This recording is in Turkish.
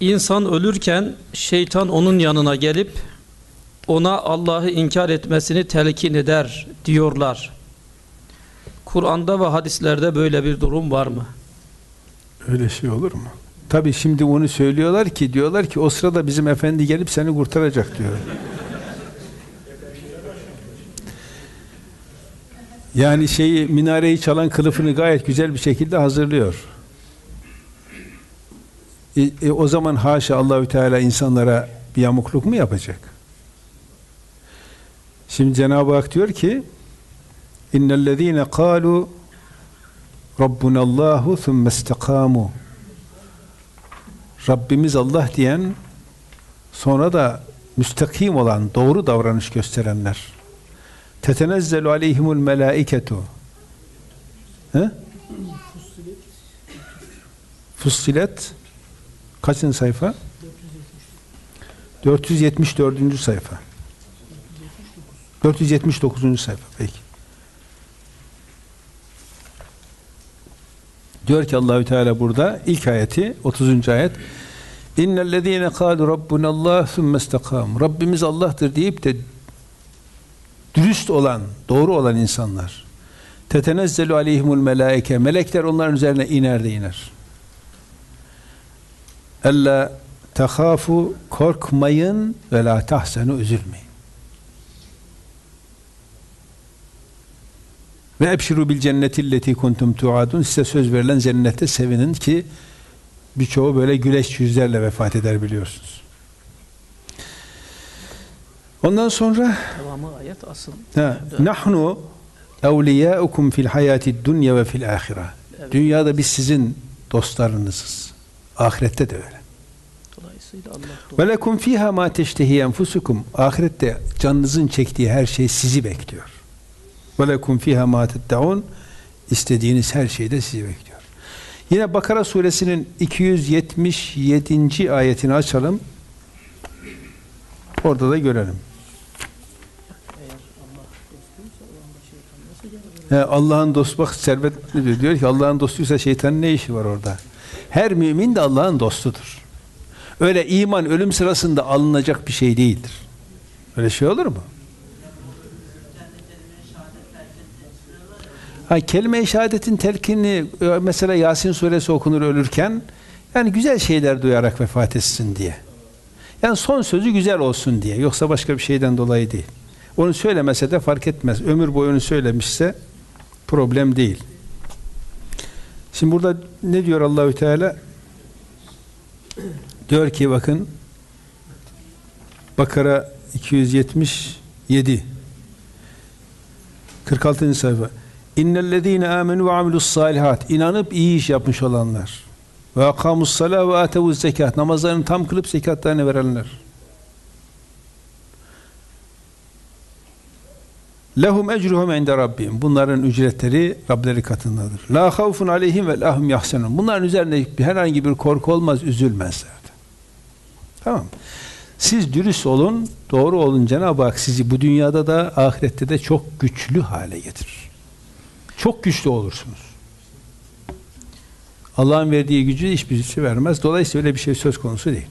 İnsan ölürken şeytan onun yanına gelip ona Allah'ı inkar etmesini telkin eder diyorlar. Kur'an'da ve hadislerde böyle bir durum var mı? Öyle şey olur mu? Tabi şimdi onu söylüyorlar ki diyorlar ki o sırada bizim efendi gelip seni kurtaracak diyor. Yani şeyi minareyi çalan kılıfını gayet güzel bir şekilde hazırlıyor. E, e, o zaman haşa Allahü Teala insanlara bir yamukluk mu yapacak? Şimdi Cenab-ı Hak diyor ki innellezine kalu Rabbunallahu thumme istakamu Rabbimiz Allah diyen sonra da müstakim olan doğru davranış gösterenler. Tetenezzelu aleyhimul melaiketu He? Fussilet kaçıncı sayfa? 474. sayfa 479. sayfa peki Diyor ki Allahü Teala burada ilk ayeti 30. ayet İnnellezîne kâlu rabbunallah sümme istekâm Rabbimiz Allah'tır deyip de dürüst olan, doğru olan insanlar tetenezzelu aleyhimul melaike melekler onların üzerine iner de iner. Ella tehafu korkmayın ve la tahsenu üzülmeyin. Ve ebşiru bil cennetilleti kuntum tuadun size söz verilen cennette sevinin ki birçoğu böyle güleç yüzlerle vefat eder biliyorsunuz. Ondan sonra Devamı ayet asıl. ha, nahnu evliyaukum fil hayati dunya ve fil ahire. Evet. Dünyada biz sizin dostlarınızız. Ahirette de öyle. Dolayısıyla Allah Ve lekum fiha ma teştehi enfusukum. Ahirette canınızın çektiği her şey sizi bekliyor. Ve lekum fiha ma teddaun. İstediğiniz her şey de sizi bekliyor. Yine Bakara suresinin 277. ayetini açalım. Orada da görelim. Allah'ın dostu bak servet? Diyor ki Allah'ın dostuysa şeytanın ne işi var orada? Her mümin de Allah'ın dostudur. Öyle iman ölüm sırasında alınacak bir şey değildir. Öyle şey olur mu? Ha, kelime-i şehadetin telkini e, mesela Yasin suresi okunur ölürken yani güzel şeyler duyarak vefat etsin diye. Yani son sözü güzel olsun diye. Yoksa başka bir şeyden dolayı değil. Onu söylemese de fark etmez. Ömür boyu söylemişse problem değil. Şimdi burada ne diyor Allahü Teala? Diyor ki bakın Bakara 277 46. sayfa İnnellezîne âmenû ve amilus salihat inanıp iyi iş yapmış olanlar ve akamus salâ ve atevuz zekat namazlarını tam kılıp zekatlarını verenler Lehum ecruhum inde rabbim. Bunların ücretleri Rableri katındadır. La havfun aleyhim ve lahum yahsenun. Bunların üzerinde herhangi bir korku olmaz, üzülmezler. Tamam. Siz dürüst olun, doğru olun. Cenab-ı Hak sizi bu dünyada da ahirette de çok güçlü hale getirir. Çok güçlü olursunuz. Allah'ın verdiği gücü hiçbirisi vermez. Dolayısıyla öyle bir şey söz konusu değil.